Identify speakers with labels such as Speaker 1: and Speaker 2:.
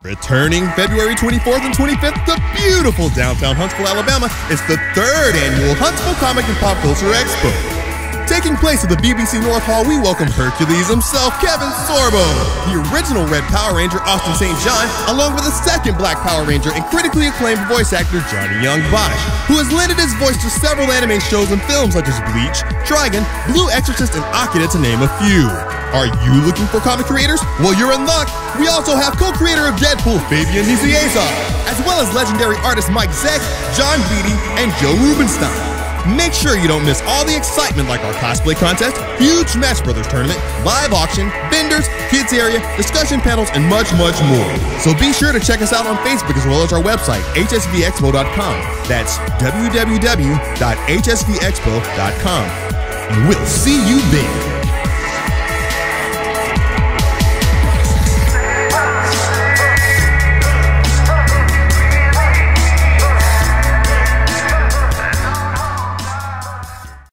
Speaker 1: Returning February 24th and 25th to beautiful downtown Huntsville, Alabama, is the third annual Huntsville Comic and Pop Culture Expo. Taking place at the VBC North Hall, we welcome Hercules himself, Kevin Sorbo, the original Red Power Ranger, Austin St. John, along with the second Black Power Ranger and critically acclaimed voice actor, Johnny Yong Bosch, who has lended his voice to several anime shows and films such as Bleach, Trigun, Blue Exorcist, and Akira, to name a few. Are you looking for comic creators? Well, you're in luck. We also have co-creator of Deadpool, Fabian Nicieza, as well as legendary artists Mike Zeck, John Beatty, and Joe Rubinstein. Make sure you don't miss all the excitement like our cosplay contest, huge Smash Brothers tournament, live auction, vendors, kids area, discussion panels, and much, much more. So be sure to check us out on Facebook as well as our website, hsvexpo.com. That's www.hsvexpo.com. And we'll see you there.